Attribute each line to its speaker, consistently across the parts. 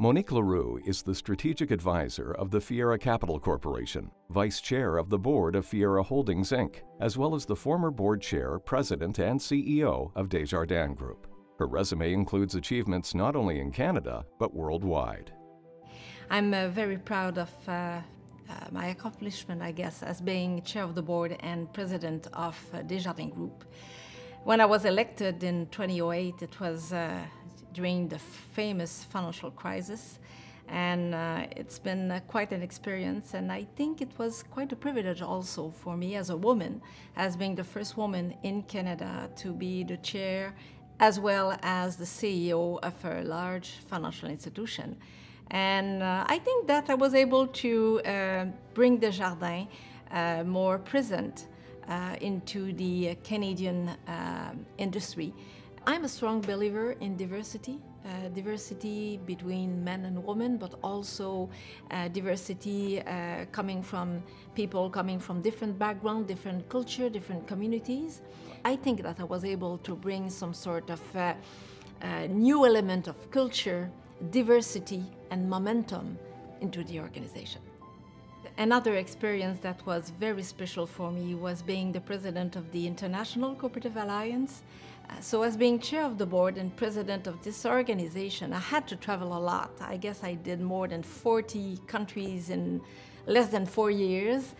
Speaker 1: Monique Leroux is the strategic advisor of the Fiera Capital Corporation, vice chair of the board of Fiera Holdings Inc., as well as the former board chair, president, and CEO of Desjardins Group. Her resume includes achievements not only in Canada, but worldwide.
Speaker 2: I'm uh, very proud of uh, uh, my accomplishment, I guess, as being chair of the board and president of uh, Desjardins Group. When I was elected in 2008, it was uh, during the famous financial crisis. And uh, it's been uh, quite an experience, and I think it was quite a privilege also for me as a woman, as being the first woman in Canada to be the chair as well as the CEO of a large financial institution. And uh, I think that I was able to uh, bring Desjardins uh, more present uh, into the Canadian industry. I'm a strong believer in diversity. Uh, diversity between men and women, but also uh, diversity uh, coming from people coming from different background, different culture, different communities. I think that I was able to bring some sort of uh, uh, new element of culture, diversity, and momentum into the organization. Another experience that was very special for me was being the president of the International Cooperative Alliance. So as being chair of the board and president of this organization, I had to travel a lot. I guess I did more than 40 countries in less than four years.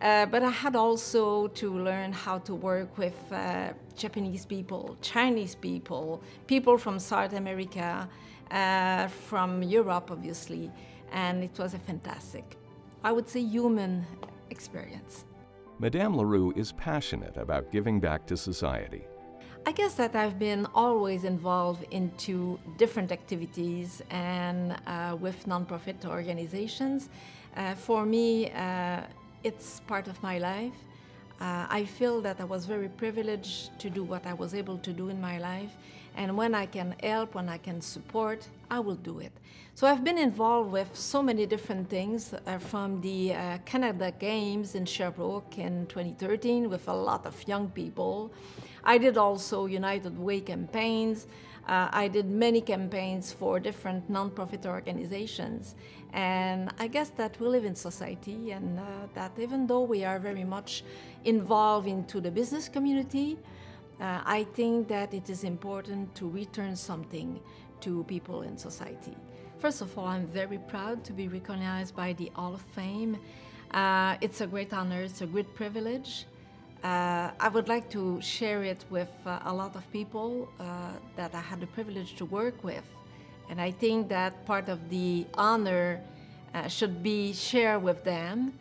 Speaker 2: Uh, but I had also to learn how to work with uh, Japanese people, Chinese people, people from South America, uh, from Europe, obviously, and it was a fantastic I would say, human experience.
Speaker 1: Madame Leroux is passionate about giving back to society.
Speaker 2: I guess that I've been always involved into different activities and uh, with nonprofit organizations. Uh, for me, uh, it's part of my life. Uh, I feel that I was very privileged to do what I was able to do in my life. And when I can help, when I can support, I will do it. So I've been involved with so many different things uh, from the uh, Canada Games in Sherbrooke in 2013 with a lot of young people. I did also United Way campaigns. Uh, I did many campaigns for different nonprofit organizations. And I guess that we live in society and uh, that even though we are very much involved into the business community, uh, I think that it is important to return something to people in society. First of all, I'm very proud to be recognized by the Hall of Fame. Uh, it's a great honor, it's a great privilege. Uh, I would like to share it with uh, a lot of people uh, that I had the privilege to work with. And I think that part of the honor uh, should be shared with them.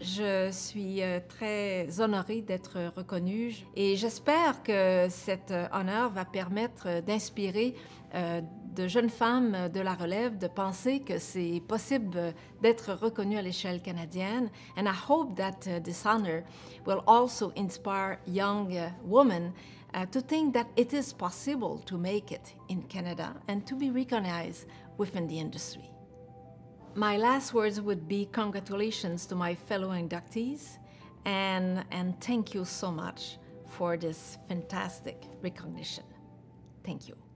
Speaker 2: Je suis euh, très honorée d'être reconnue et j'espère que cet honneur va permettre d'inspirer euh, de jeunes femmes de la relève de penser que c'est possible d'être reconnue à l'échelle canadienne. And I hope that uh, this honor will also inspire young uh, women uh, to think that it is possible to make it in Canada and to be recognized within the industry. My last words would be congratulations to my fellow inductees and, and thank you so much for this fantastic recognition. Thank you.